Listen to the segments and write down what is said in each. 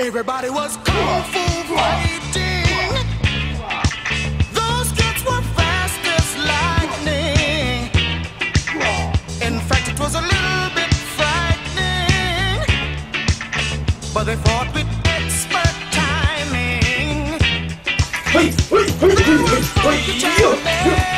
Everybody was kung fu fighting. Those kids were fast as lightning. In fact, it was a little bit frightening. But they fought with expert timing. Hey, hey, hey, hey, hey, Chinaman from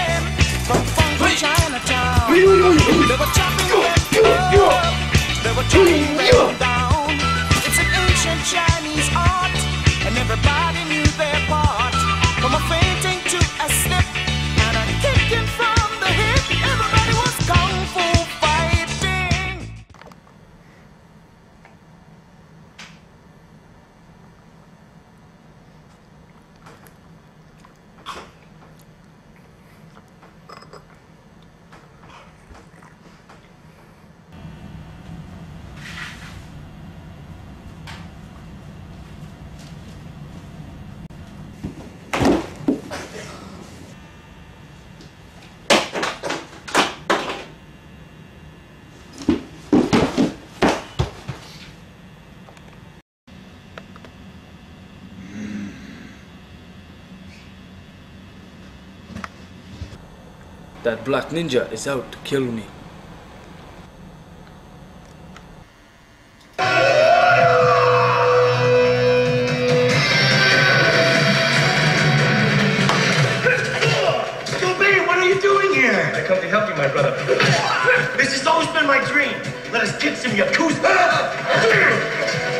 That black ninja is out to kill me. Gilbert, what are you doing here? I come to help you, my brother. This has always been my dream. Let us get some Yakuza.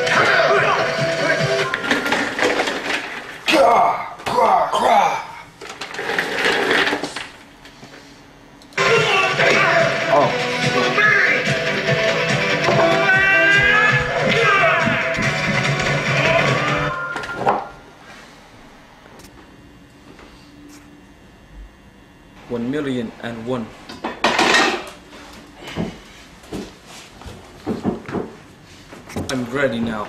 One million and one. I'm ready now.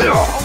诶呦